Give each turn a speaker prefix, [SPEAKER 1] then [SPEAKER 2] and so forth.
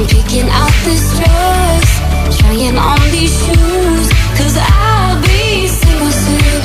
[SPEAKER 1] I'm picking out the stress, trying on these shoes.